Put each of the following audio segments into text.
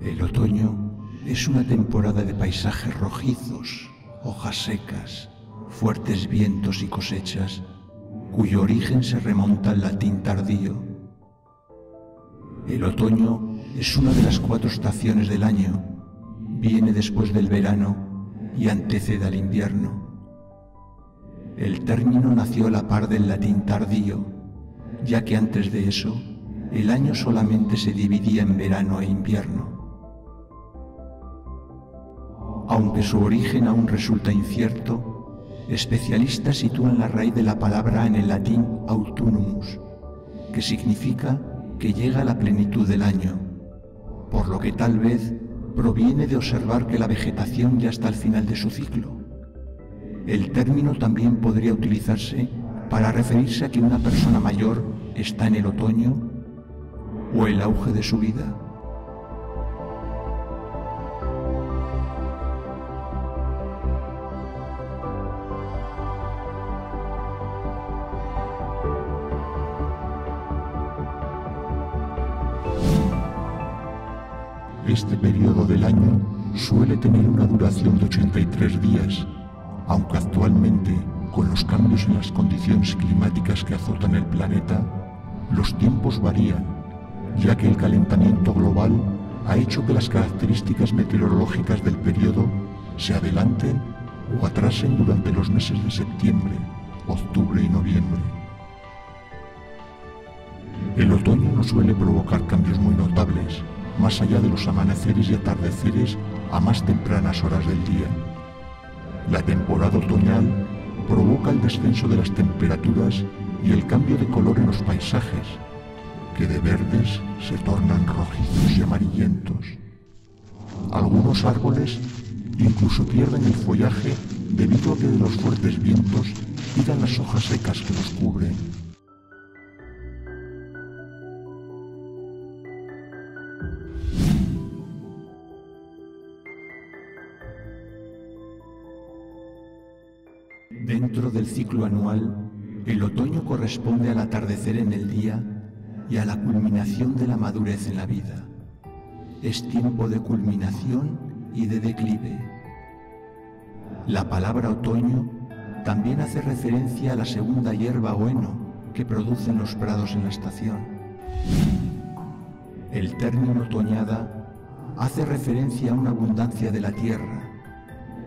El otoño es una temporada de paisajes rojizos, hojas secas, fuertes vientos y cosechas, cuyo origen se remonta al latín tardío. El otoño es una de las cuatro estaciones del año, viene después del verano y antecede al invierno. El término nació a la par del latín tardío, ya que antes de eso el año solamente se dividía en verano e invierno. Aunque su origen aún resulta incierto, especialistas sitúan la raíz de la palabra en el latín autumnus, que significa que llega a la plenitud del año, por lo que tal vez proviene de observar que la vegetación ya está al final de su ciclo. El término también podría utilizarse para referirse a que una persona mayor está en el otoño o el auge de su vida. Este periodo del año suele tener una duración de 83 días, aunque actualmente, con los cambios en las condiciones climáticas que azotan el planeta, los tiempos varían, ya que el calentamiento global ha hecho que las características meteorológicas del periodo se adelanten o atrasen durante los meses de septiembre, octubre y noviembre. El otoño no suele provocar cambios muy notables, más allá de los amaneceres y atardeceres a más tempranas horas del día. La temporada otoñal provoca el descenso de las temperaturas y el cambio de color en los paisajes, que de verdes se tornan rojizos y amarillentos. Algunos árboles incluso pierden el follaje debido a que de los fuertes vientos tiran las hojas secas que los cubren. Dentro del ciclo anual, el otoño corresponde al atardecer en el día y a la culminación de la madurez en la vida. Es tiempo de culminación y de declive. La palabra otoño también hace referencia a la segunda hierba o heno que producen los prados en la estación. El término otoñada hace referencia a una abundancia de la tierra,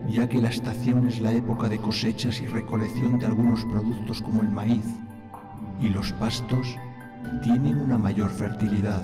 ya que la estación es la época de cosechas y recolección de algunos productos como el maíz, y los pastos tienen una mayor fertilidad.